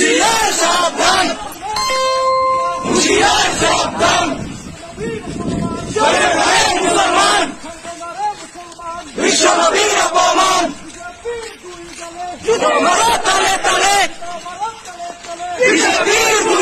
We shall be the